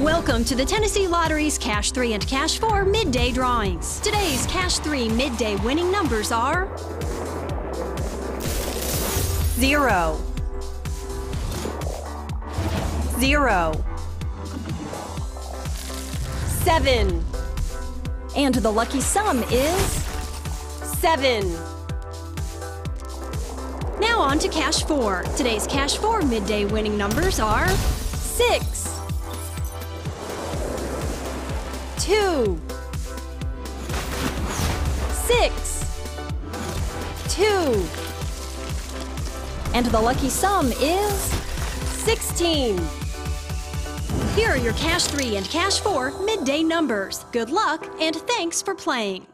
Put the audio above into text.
Welcome to the Tennessee Lottery's Cash 3 and Cash 4 midday drawings. Today's Cash 3 midday winning numbers are 0, 0, 7, and the lucky sum is 7. Now on to Cash 4. Today's Cash 4 midday winning numbers are 6, 2, 6, 2. And the lucky sum is 16. Here are your Cash 3 and Cash 4 midday numbers. Good luck and thanks for playing.